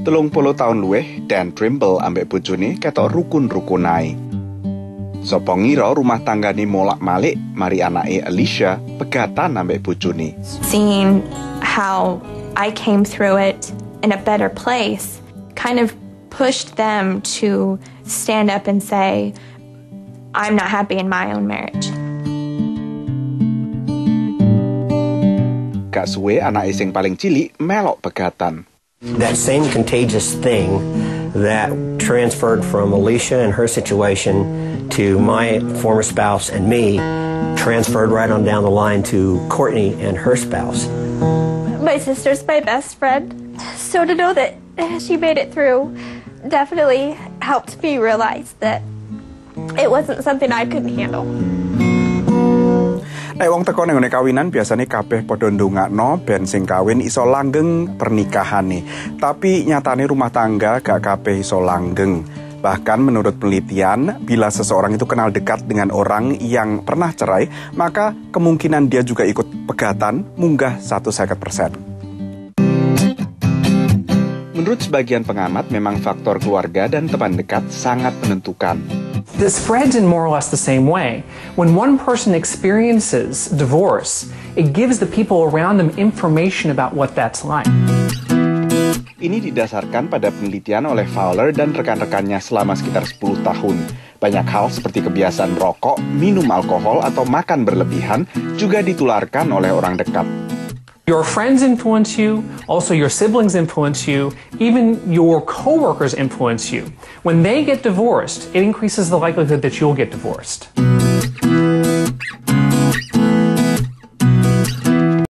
Telung puluh tahun luwih, Dan Trimble ambek bojone ketok rukun-rukunai. Sopo ngira rumah tanggane molak-malik mari anake Alicia pegatan ambek bojone. Seeing how I came through it in a better place kind of pushed them to stand up and say, I'm not happy in my own marriage. Gak suwe anake sing paling cilik melok pegatan. That same contagious thing that transferred from Alicia and her situation to my former spouse and me transferred right on down the line to Courtney and her spouse. My sister's my best friend, so to know that she made it through definitely helped me realize that it wasn't something I couldn't handle. Nek wong teko ning kawinan biasane kabeh padha ndongakno ben sing kawin iso langgeng pernikahane. Tapi nyatane rumah tangga gak kabeh iso langgeng. Bahkan menurut penelitian, bila seseorang itu kenal dekat dengan orang yang pernah cerai, maka kemungkinan dia juga ikut pegatan munggah 1,50%. Menurut sebagian pengamat, memang faktor keluarga dan teman dekat sangat menentukan. The spreads in more or less the same way. When one person experiences divorce, it gives the people around them information about what that's like. Ini didasarkan pada penelitian oleh Fowler dan rekan-rekannya selama sekitar 10 tahun. Banyak hal seperti kebiasaan merokok, minum alkohol, atau makan berlebihan juga ditularkan oleh orang dekat. Your friends influence you, also your siblings influence you, even your coworkers influence you. When they get divorced, it increases the likelihood that you'll get divorced.